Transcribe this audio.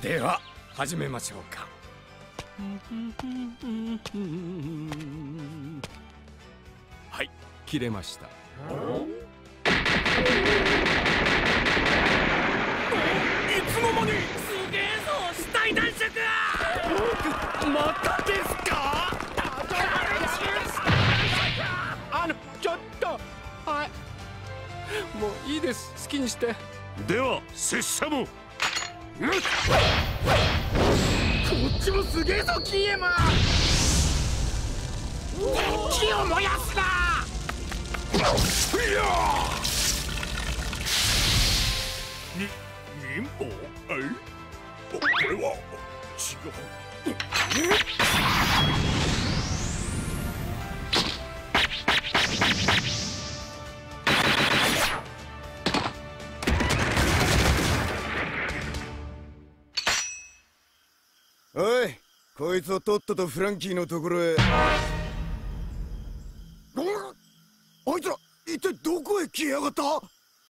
では始めましょうか。はい切れました。いつの間にすげえぞ死体男爵またですかあのちょっとはい。もういいです。好きにして。では拙者もこっちもすげえぞキエマ敵を燃やすな。やに忍法？え？これは？違う。おいこいつをとっととフランキーのところへ。あいつら一体どこへ消えやがった？